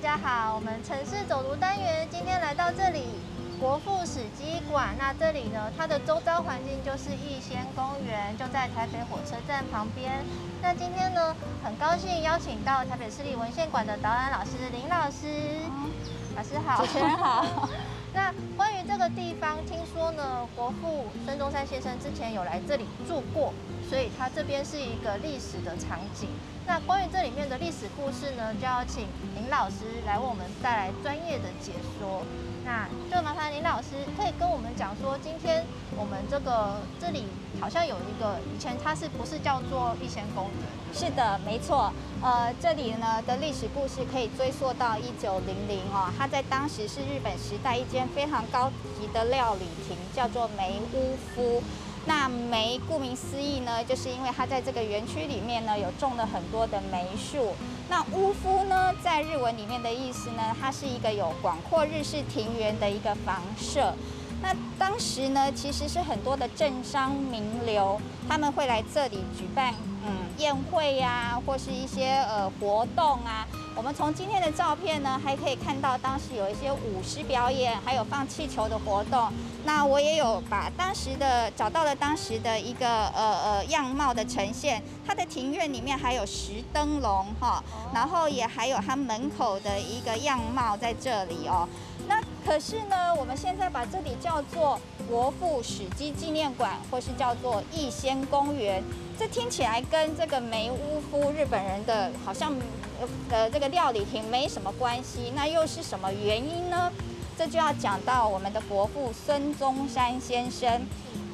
家好，我们城市走读单元今天来到这里国父史迹馆。那这里呢，它的周遭环境就是逸仙公园，就在台北火车站旁边。那今天呢，很高兴邀请到台北市立文献馆的导览老师林老师。老师好，主持人好。那关于这个地方，听说呢，国父孙中山先生之前有来这里住过，所以他这边是一个历史的场景。那关于这里面的历史故事呢，就要请林老师来为我们带来专业的解说。那就麻烦林老师可以跟我们讲说，今天我们这个这里好像有一个以前它是不是叫做逸仙公园？是的，没错。呃，这里呢的历史故事可以追溯到一九零零哦，它在当时是日本时代一间非常高级的料理亭，叫做梅屋夫。那梅顾名思义呢，就是因为它在这个园区里面呢有种了很多的梅树。那屋夫呢，在日文里面的意思呢，它是一个有广阔日式庭园的一个房舍。那当时呢，其实是很多的政商名流，他们会来这里举办。嗯，宴会呀，或是一些呃活动啊，我们从今天的照片呢，还可以看到当时有一些舞狮表演，还有放气球的活动。那我也有把当时的找到了当时的一个呃呃样貌的呈现，它的庭院里面还有石灯笼哈，然后也还有它门口的一个样貌在这里哦。可是呢，我们现在把这里叫做国父史迹纪念馆，或是叫做逸仙公园。这听起来跟这个梅屋夫日本人的好像呃这个料理亭没什么关系，那又是什么原因呢？这就要讲到我们的国父孙中山先生。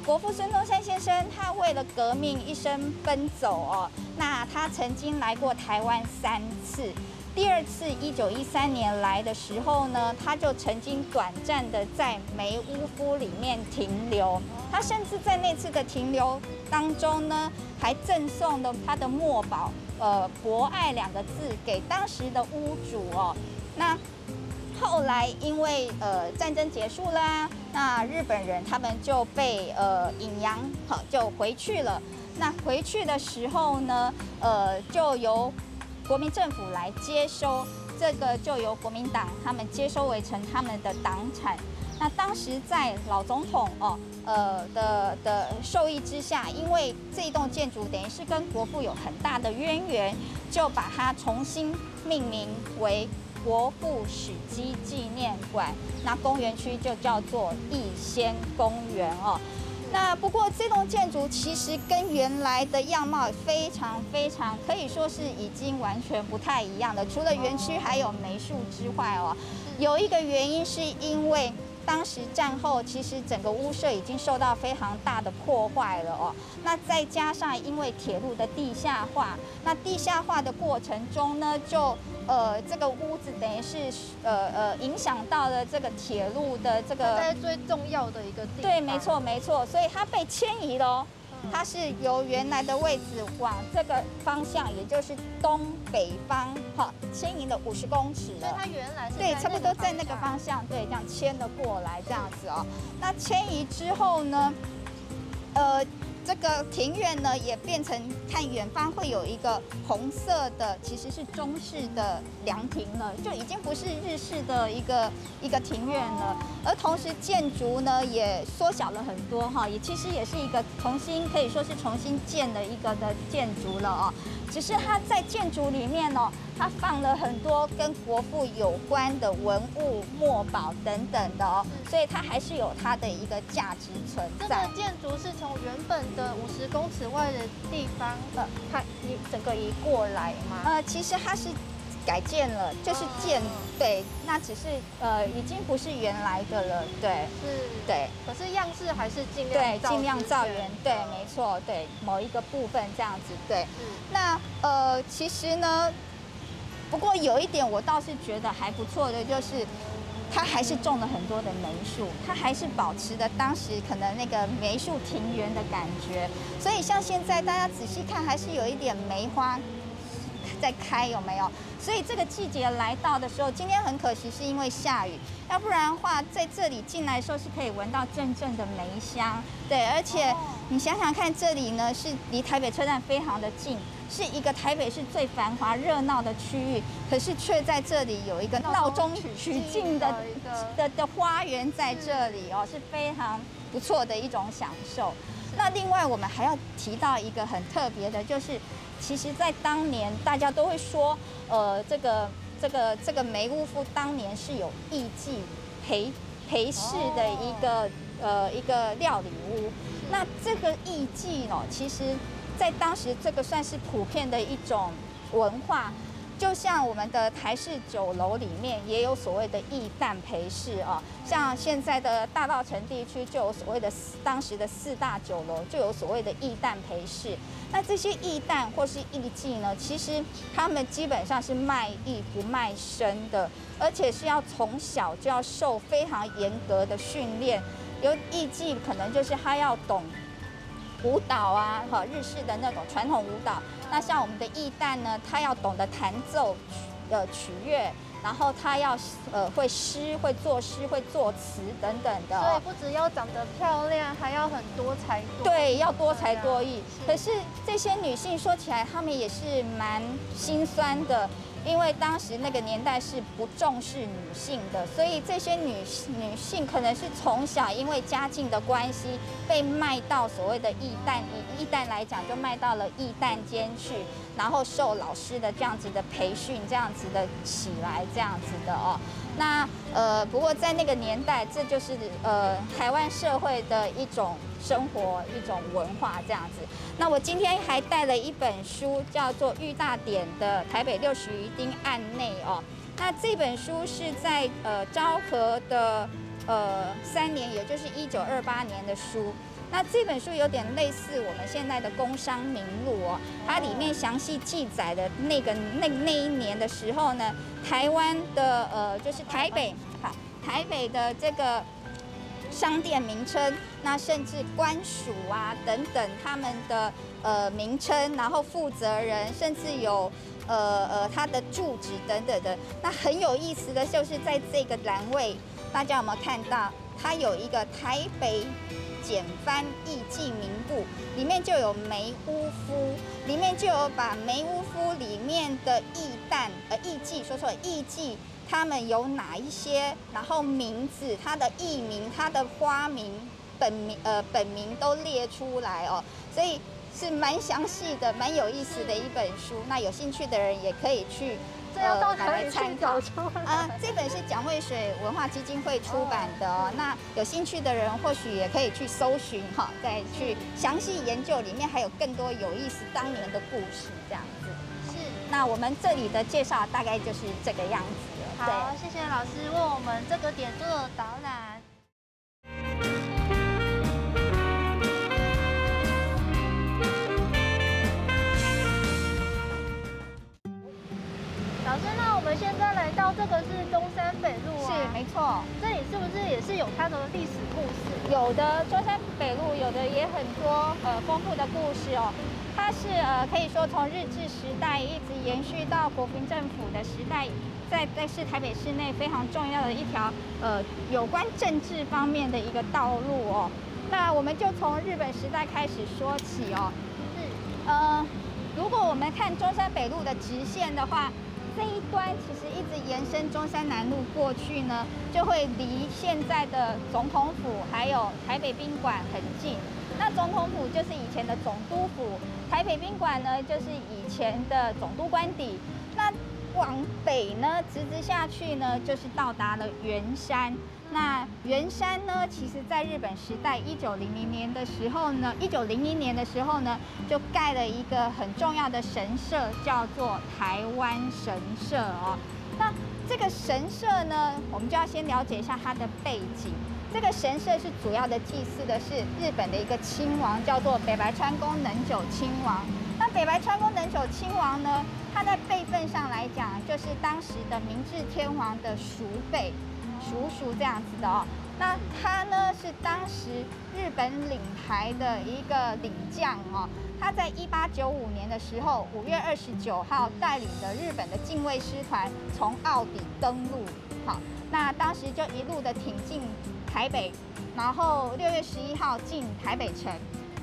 国父孙中山先生他为了革命一生奔走哦，那他曾经来过台湾三次。第二次一九一三年来的时候呢，他就曾经短暂的在梅屋夫里面停留。他甚至在那次的停留当中呢，还赠送了他的墨宝，呃，博爱两个字给当时的屋主哦。那后来因为呃战争结束啦，那日本人他们就被呃引洋，好就回去了。那回去的时候呢，呃，就由国民政府来接收这个，就由国民党他们接收为成他们的党产。那当时在老总统哦，呃的的授意之下，因为这一栋建筑等于是跟国父有很大的渊源，就把它重新命名为国父史迹纪念馆。那公园区就叫做逸仙公园哦。那不过这栋建筑其实跟原来的样貌非常非常可以说是已经完全不太一样的。除了园区还有梅树之外哦，有一个原因是因为当时战后其实整个屋舍已经受到非常大的破坏了哦。那再加上因为铁路的地下化，那地下化的过程中呢就。呃，这个屋子等于是呃呃影响到了这个铁路的这个在最重要的一个地对，没错没错，所以它被迁移了，它是由原来的位置往这个方向，也就是东北方，哈，迁移了五十公尺了。所以它原来对，差不多在那个方向，对，这样迁了过来，这样子哦。那迁移之后呢，呃。这个庭院呢，也变成看远方会有一个红色的，其实是中式的凉亭了，就已经不是日式的一个一个庭院了。而同时建筑呢也缩小了很多哈，也其实也是一个重新可以说是重新建的一个的建筑了哦。只是它在建筑里面哦，它放了很多跟国父有关的文物、墨宝等等的哦，所以它还是有它的一个价值存在。这个建筑是从原本的五十公尺外的地方，呃，它一整个移过来吗？呃，其实它是。改建了，就是建对，那只是呃，已经不是原来的了，对，是，对，可是样式还是尽量对，尽量造原，对，没错，对，某一个部分这样子，对，那呃，其实呢，不过有一点我倒是觉得还不错的，就是它还是种了很多的梅树，它还是保持的当时可能那个梅树庭园的感觉，所以像现在大家仔细看，还是有一点梅花。在开有没有？所以这个季节来到的时候，今天很可惜是因为下雨，要不然的话，在这里进来的时候是可以闻到阵阵的梅香。对，而且你想想看，这里呢是离台北车站非常的近，是一个台北市最繁华热闹的区域，可是却在这里有一个闹中取静的的的花园在这里哦，是非常不错的一种享受。那另外我们还要提到一个很特别的，就是其实在当年大家都会说，呃，这个这个这个梅屋夫当年是有艺妓陪陪侍的一个呃一个料理屋。那这个艺妓呢，其实。在当时，这个算是普遍的一种文化，就像我们的台式酒楼里面也有所谓的艺旦陪侍啊，像现在的大稻城地区就有所谓的当时的四大酒楼就有所谓的艺旦陪侍。那这些艺旦或是艺妓呢，其实他们基本上是卖艺不卖身的，而且是要从小就要受非常严格的训练。有艺伎可能就是他要懂。舞蹈啊，哈，日式的那种传统舞蹈。那像我们的艺旦呢，他要懂得弹奏呃曲乐，然后他要呃会诗，会作诗，会作词等等的。所以不只要长得漂亮，还要很多才多。对，要多才多艺。可是这些女性说起来，她们也是蛮心酸的。因为当时那个年代是不重视女性的，所以这些女女性可能是从小因为家境的关系被卖到所谓的艺旦，以艺旦来讲就卖到了艺旦间去，然后受老师的这样子的培训，这样子的起来这样子的哦。那呃，不过在那个年代，这就是呃台湾社会的一种生活、一种文化这样子。那我今天还带了一本书，叫做《玉大典的台北六十余丁案内》哦。那这本书是在呃昭和的呃三年，也就是一九二八年的书。那这本书有点类似我们现在的《工商名录》哦，它里面详细记载的那个那那一年的时候呢，台湾的呃就是台北，好，台北的这个商店名称，那甚至官署啊等等他们的呃名称，然后负责人，甚至有呃呃他的住址等等的。那很有意思的就是在这个栏位，大家有没有看到？它有一个台北。简翻艺妓名簿里面就有梅屋夫，里面就有把梅屋夫里面的艺旦呃艺妓说错了艺妓他们有哪一些，然后名字、他的艺名、他的花名、本名呃本名都列出来哦，所以是蛮详细的、蛮有意思的一本书。那有兴趣的人也可以去。呃，来参考啊，这本是蒋渭水文化基金会出版的哦。那有兴趣的人或许也可以去搜寻哈，再去详细研究，里面还有更多有意思当年的故事这样子。是，那我们这里的介绍大概就是这个样子了。好，谢谢老师为我们这个点做导览。到这个是中山北路啊，是没错。这里是不是也是有它的历史故事？有的，中山北路有的也很多呃丰富的故事哦。它是呃可以说从日治时代一直延续到国民政府的时代，在在是台北市内非常重要的一条呃有关政治方面的一个道路哦。那我们就从日本时代开始说起哦。是，呃，如果我们看中山北路的直线的话。这一端其实一直延伸中山南路过去呢，就会离现在的总统府还有台北宾馆很近。那总统府就是以前的总督府，台北宾馆呢就是以前的总督官邸。那往北呢，直直下去呢，就是到达了圆山。那圆山呢，其实在日本时代，一九零零年的时候呢，一九零一年的时候呢，就盖了一个很重要的神社，叫做台湾神社哦。那这个神社呢，我们就要先了解一下它的背景。这个神社是主要的祭祀的是日本的一个亲王，叫做北白川宫能久亲王。那北白川宫能久亲王呢，他在辈分上来讲，就是当时的明治天皇的叔辈。叔叔这样子的哦，那他呢是当时日本领台的一个领将哦，他在一八九五年的时候，五月二十九号带领着日本的近卫师团从澳底登陆，好，那当时就一路的挺进台北，然后六月十一号进台北城，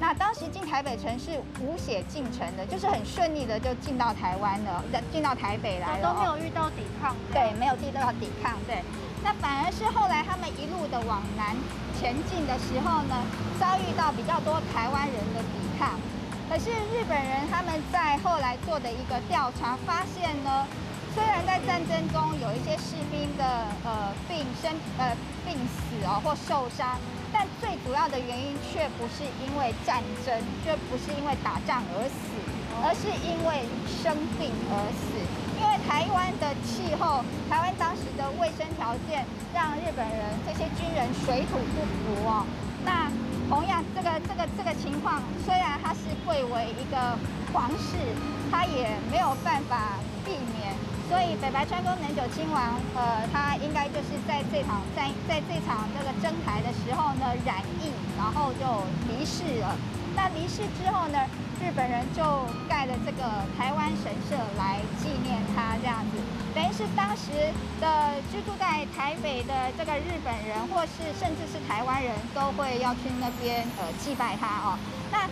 那当时进台北城是无血进城的，就是很顺利的就进到台湾了，进到台北来了，都没有遇到抵抗。对，没有遇到抵抗。对，那反而是后来他们一路的往南前进的时候呢，遭遇到比较多台湾人的抵抗。可是日本人他们在后来做的一个调查发现呢，虽然在战争中有一些士兵的呃病生呃病死哦或受伤，但最主要的原因却不是因为战争，却不是因为打仗而死，而是因为生病而死。台湾的气候，台湾当时的卫生条件让日本人这些军人水土不服哦。那同样，这个这个这个情况，虽然他是贵为一个皇室，他也没有办法避免。所以北白川宫能久亲王，呃，他应该就是在这场在在这场这个征台的时候呢染疫，然后就离世了。那离世之后呢，日本人就盖了这个台湾神社来纪念他，这样子，等于是当时的居住在台北的这个日本人，或是甚至是台湾人都会要去那边呃祭拜他哦。那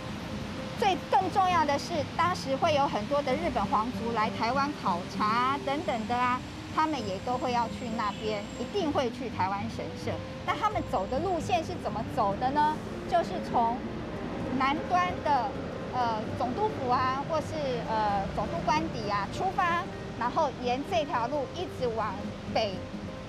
最更重要的是，当时会有很多的日本皇族来台湾考察等等的啊，他们也都会要去那边，一定会去台湾神社。那他们走的路线是怎么走的呢？就是从南端的呃总督府啊，或是呃总督官邸啊出发，然后沿这条路一直往北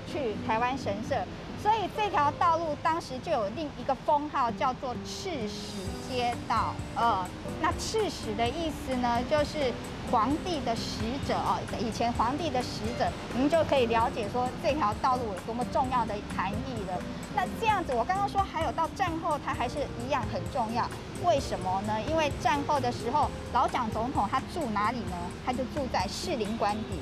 去台湾神社。所以这条道路当时就有另一个封号，叫做赤石街道。呃，那赤石的意思呢，就是皇帝的使者哦。以前皇帝的使者，您就可以了解说这条道路有多么重要的含义了。那这样子，我刚刚说还有到战后，它还是一样很重要。为什么呢？因为战后的时候，老蒋总统他住哪里呢？他就住在士林官邸。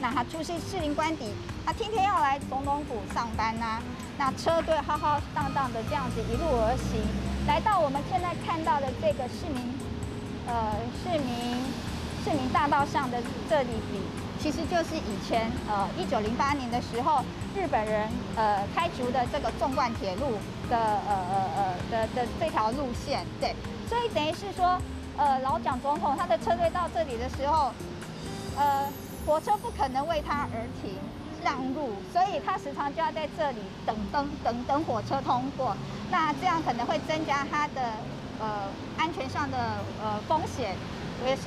那他出席士林官邸，他天天要来总统府上班呐。那车队浩浩荡荡的这样子一路而行，来到我们现在看到的这个市民，呃，市民市民大道上的这里，其实就是以前呃一九零八年的时候日本人呃开足的这个纵贯铁路的呃呃呃的的这条路线。对，所以等于是说，呃，老蒋总统他的车队到这里的时候，呃。火车不可能为他而停让路，所以他时常就要在这里等灯等等火车通过。那这样可能会增加他的呃安全上的呃风险，也是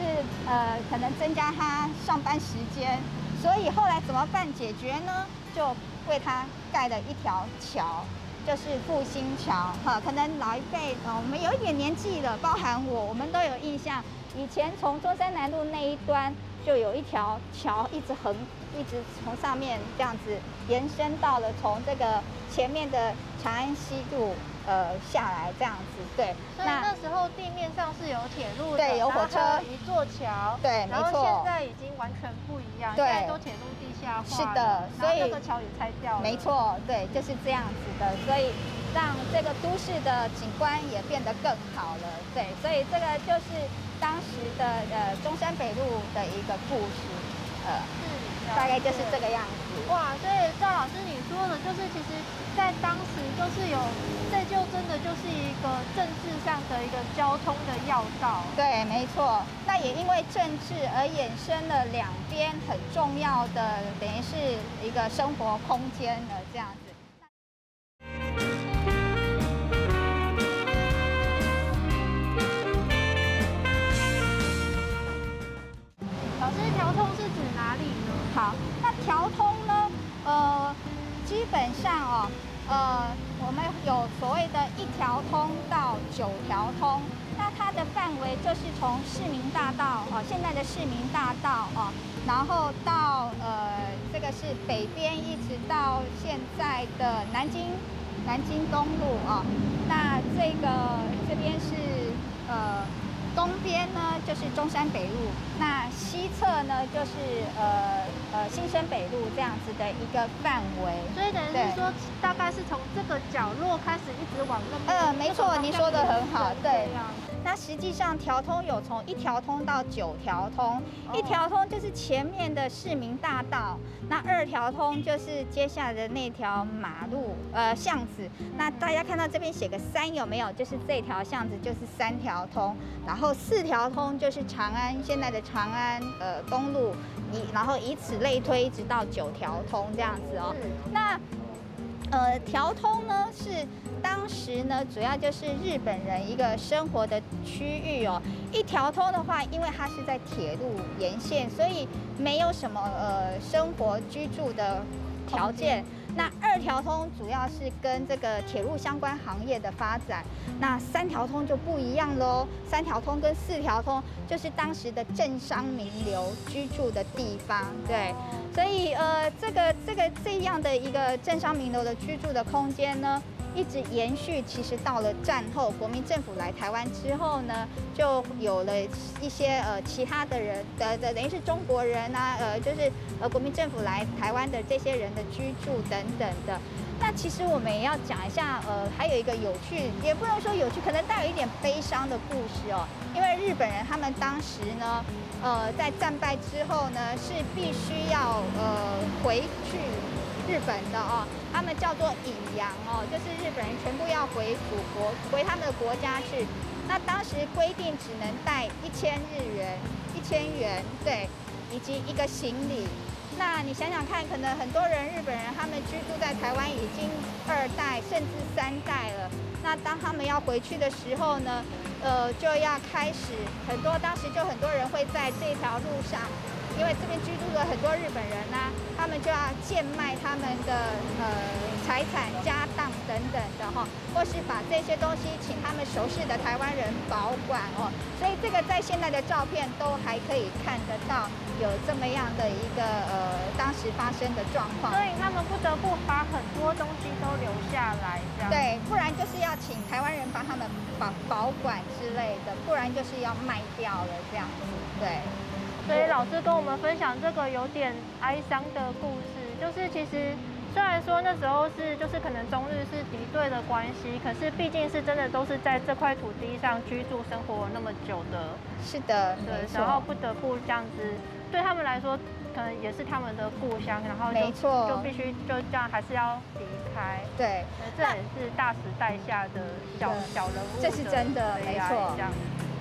呃可能增加他上班时间。所以后来怎么办解决呢？就为他盖了一条桥，就是复兴桥。哈，可能老一辈呃我们有一点年纪了，包含我，我们都有印象。以前从中山南路那一端。就有一条桥一直横，一直从上面这样子延伸到了从这个前面的长安西路呃下来这样子，对。所以那时候地面上是有铁路，对，有火车，一座桥，对，没错。现在已经完全不一样，现在都铁路地下化，是的，所以这个桥也拆掉了，没错，对，就是这样子的，所以让这个都市的景观也变得更好了，对，所以这个就是。当时的呃中山北路的一个故事，呃，是大概就是这个样子。哇，所以赵老师你说的，就是其实在当时就是有，这就真的就是一个政治上的一个交通的要道。对，没错。那也因为政治而衍生了两边很重要的，等于是一个生活空间的这样子。本上哦，呃，我们有所谓的一条通到九条通，那它的范围就是从市民大道哦，现在的市民大道哦，然后到呃，这个是北边一直到现在的南京南京东路啊，那这个这边是呃。东边呢就是中山北路，那西侧呢就是呃呃新生北路这样子的一个范围。所以等于是说，大概是从这个角落开始一直往那边。呃，没错，你说的很好，对。那实际上条通有从一条通到九条通，一条通就是前面的市民大道，那二条通就是接下来的那条马路呃巷子。那大家看到这边写个三有没有？就是这条巷子就是三条通，然后四条通就是长安现在的长安呃公路，以然后以此类推，一直到九条通这样子哦。那呃条通呢是。当时呢，主要就是日本人一个生活的区域哦。一条通的话，因为它是在铁路沿线，所以没有什么呃生活居住的条件。那二条通主要是跟这个铁路相关行业的发展。那三条通就不一样喽。三条通跟四条通就是当时的政商名流居住的地方。对，所以呃，这个这个这样的一个政商名流的居住的空间呢。一直延续，其实到了战后，国民政府来台湾之后呢，就有了一些呃其他的人的的等于是中国人啊，呃就是呃国民政府来台湾的这些人的居住等等的。那其实我们也要讲一下，呃，还有一个有趣，也不能说有趣，可能带有一点悲伤的故事哦。因为日本人他们当时呢，呃，在战败之后呢，是必须要呃回去。日本的哦，他们叫做引洋哦，就是日本人全部要回祖国，回他们的国家去。那当时规定只能带一千日元，一千元对，以及一个行李。那你想想看，可能很多人日本人他们居住在台湾已经二代甚至三代了。那当他们要回去的时候呢，呃，就要开始很多，当时就很多人会在这条路上。因为这边居住了很多日本人呐，他们就要贱卖他们的呃财产、家当等等的哈，或是把这些东西请他们熟识的台湾人保管哦。所以这个在现在的照片都还可以看得到有这么样的一个呃当时发生的状况。所以他们不得不把很多东西都留下来，这样对，不然就是要请台湾人帮他们保保管之类的，不然就是要卖掉了这样子，对。所以老师跟我们分享这个有点哀伤的故事，就是其实虽然说那时候是就是可能中日是敌对的关系，可是毕竟是真的都是在这块土地上居住生活那么久的。是的，对，然后不得不这样子，对他们来说可能也是他们的故乡，然后没错，就必须就这样还是要离开。对，这也是大时代下的小小人物，这是真的，没错。这样。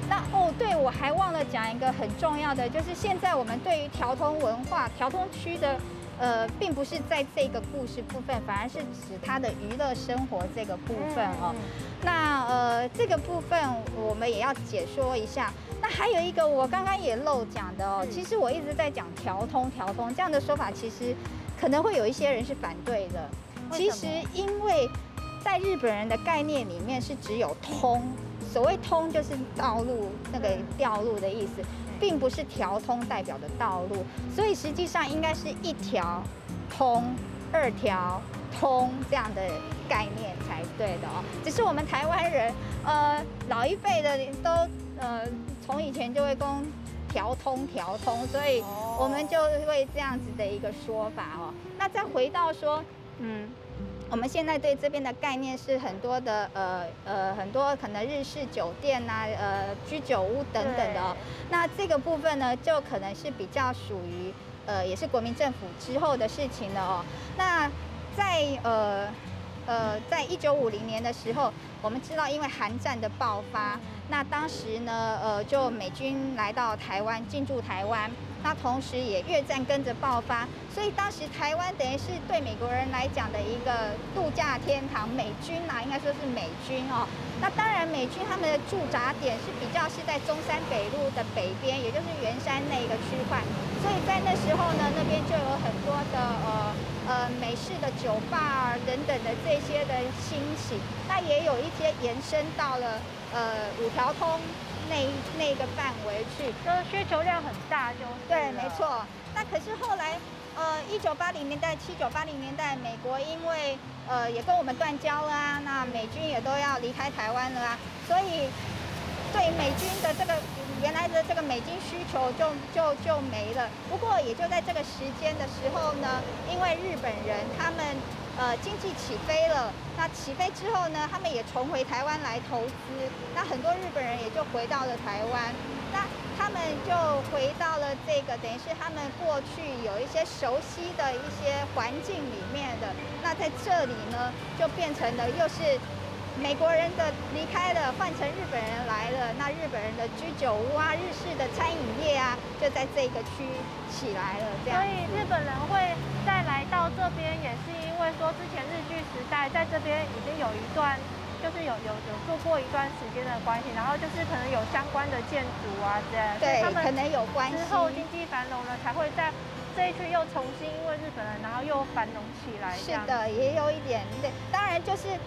那哦，对，我还忘了讲一个很重要的，就是现在我们对于调通文化、调通区的，呃，并不是在这个故事部分，反而是指它的娱乐生活这个部分哦。那呃，这个部分我们也要解说一下。那还有一个我刚刚也漏讲的哦，其实我一直在讲调通调通这样的说法，其实可能会有一些人是反对的。其实因为在日本人的概念里面是只有通。所谓通就是道路那个调路的意思，并不是调通代表的道路，所以实际上应该是一条通、二条通这样的概念才对的哦。只是我们台湾人，呃，老一辈的都呃从以前就会讲调通调通，所以我们就会这样子的一个说法哦。那再回到说，嗯。我们现在对这边的概念是很多的，呃呃，很多可能日式酒店呐，呃，居酒屋等等的。那这个部分呢，就可能是比较属于，呃，也是国民政府之后的事情了哦。那在呃呃，在一九五零年的时候，我们知道因为韩战的爆发，那当时呢，呃，就美军来到台湾，进驻台湾。那同时也越战跟着爆发，所以当时台湾等于是对美国人来讲的一个度假天堂。美军呐，应该说是美军哦。那当然，美军他们的驻扎点是比较是在中山北路的北边，也就是圆山那个区块。所以在那时候呢，那边就有很多的呃呃美式的酒吧啊等等的这些的兴起。那也有一些延伸到了呃五条通。那那个范围去，就是需求量很大，就对，没错。那可是后来，呃，一九八零年代、七九八零年代，美国因为呃也跟我们断交了啊，那美军也都要离开台湾了啊，所以对美军的这个原来的这个美金需求就就就没了。不过也就在这个时间的时候呢，因为日本人他们。呃经济起飞了。那起飞之后呢，他们也重回台湾来投资。那很多日本人也就回到了台湾。那他们就回到了这个，等于是他们过去有一些熟悉的一些环境里面的。那在这里呢，就变成了又是。美国人的离开了，换成日本人来了。那日本人的居酒屋啊，日式的餐饮业啊，就在这个区起来了。这样，所以日本人会再来到这边，也是因为说之前日据时代在这边已经有一段，就是有有有做过一段时间的关系，然后就是可能有相关的建筑啊这样。对，可能有关系。之后经济繁荣了，才会在这一区又重新因为日本人，然后又繁荣起来。是的，也有一点对，当然就是。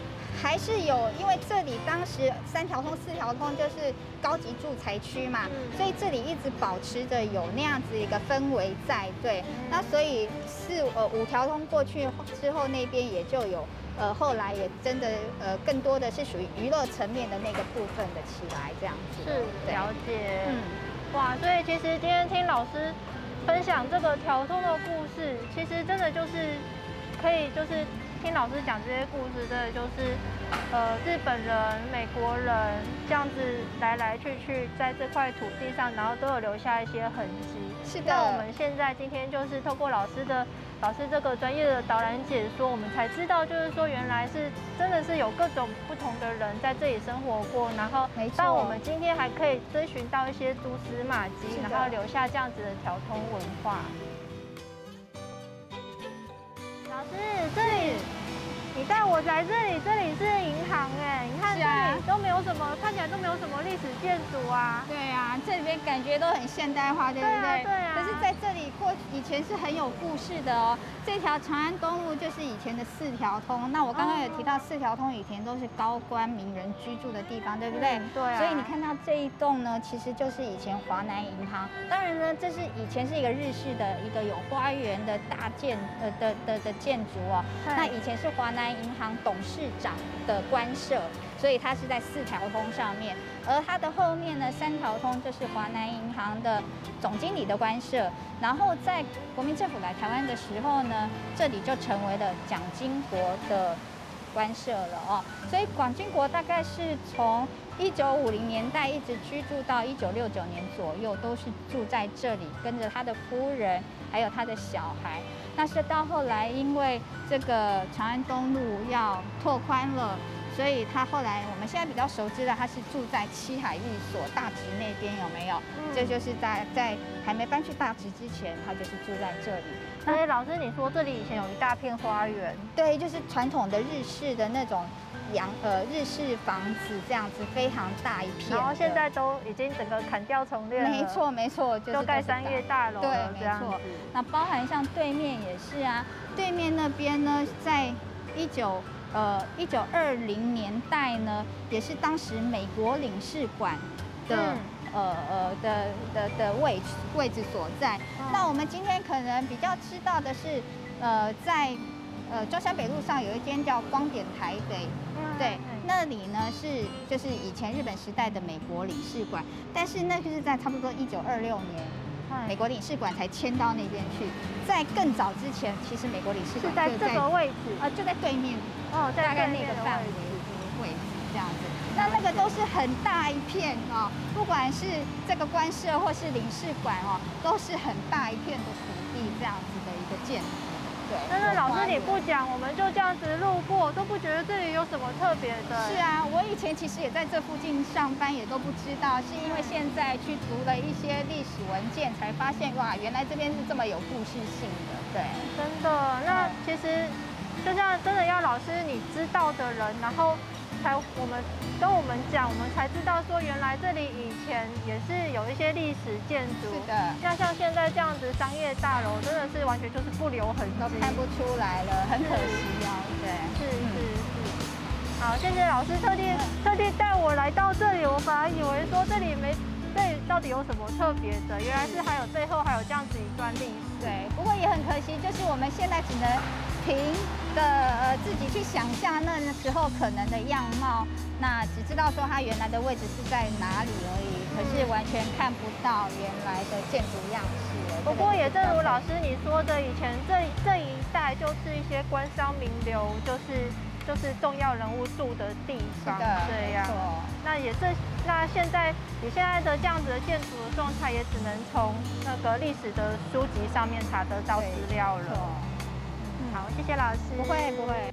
还是有，因为这里当时三条通、四条通就是高级住宅区嘛，所以这里一直保持着有那样子一个氛围在。对，那所以四呃五条通过去之后，那边也就有呃后来也真的呃更多的是属于娱乐层面的那个部分的起来这样子。是了解。嗯，哇，所以其实今天听老师分享这个条通的故事，其实真的就是可以就是。听老师讲这些故事，真的就是，呃，日本人、美国人这样子来来去去，在这块土地上，然后都有留下一些痕迹。是的。那我们现在今天就是透过老师的老师这个专业的导览解说，我们才知道，就是说原来是真的是有各种不同的人在这里生活过，然后，但我们今天还可以追寻到一些蛛丝马迹，然后留下这样子的条通文化。带我来这里，这里是银行哎，你看这里都没有什么，看起来都没有什么历史建筑啊。对啊，这里边感觉都很现代化，对不对？对啊。可是在这里过以前是很有故事的哦。这条长安东路就是以前的四条通。那我刚刚有提到四条通以前都是高官名人居住的地方，对不对？对。所以你看到这一栋呢，其实就是以前华南银行。当然呢，这是以前是一个日式的一个有花园的大建呃的的的建筑哦。那以前是华南银行董事长的官舍，所以它是在四条通上面。而它的后面呢，三条通就是华南银行的总经理的官舍。然后在国民政府来台湾的时候呢，这里就成为了蒋经国的官舍了哦。所以广经国大概是从一九五零年代一直居住到一九六九年左右，都是住在这里，跟着他的夫人还有他的小孩。但是到后来，因为这个长安东路要拓宽了。所以他后来，我们现在比较熟知的，他是住在七海寓所大直那边，有没有？这就是在在还没搬去大直之前，他就是住在这里。所以老师，你说这里以前有一大片花园？对，就是传统的日式的那种洋呃日式房子，这样子非常大一片。然后现在都已经整个砍掉重练没错没错，就盖商业大楼。对，没错。那包含像对面也是啊，对面那边呢，在一九。呃，一九二零年代呢，也是当时美国领事馆的呃呃的的的位位置所在。那我们今天可能比较知道的是，呃，在呃中山北路上有一间叫光点台北，对，那里呢是就是以前日本时代的美国领事馆，但是那就是在差不多一九二六年，美国领事馆才迁到那边去。在更早之前，其实美国领事馆是在这个位置，呃，就在对面。哦，大概那个范围位置那那个都是很大一片哦，不管是这个官舍或是领事馆哦，都是很大一片的土地这样子的一个建筑。对，但是老师你不讲，我们就这样子路过，都不觉得这里有什么特别的。是啊，我以前其实也在这附近上班，也都不知道，是因为现在去读了一些历史文件，才发现哇，原来这边是这么有故事性的。对，真的。那其实。就像真的要老师你知道的人，然后才我们跟我们讲，我们才知道说原来这里以前也是有一些历史建筑。是的。那像现在这样子商业大楼，真的是完全就是不留痕迹，看不出来了，很可惜哦。对，是是是。好，谢谢老师特地特地带我来到这里，我本来以为说这里没。这到底有什么特别的？原来是还有最后还有这样子一段历史。对，不过也很可惜，就是我们现在只能凭的呃自己去想象那时候可能的样貌，那只知道说它原来的位置是在哪里而已，可是完全看不到原来的建筑样式。不过也正如老师你说的，以前这这一带就是一些官商名流，就是就是重要人物住的地方，这样。那也这，那现在你现在的这样子的建筑的状态，也只能从那个历史的书籍上面查得到资料了。好，谢谢老师。不会不会。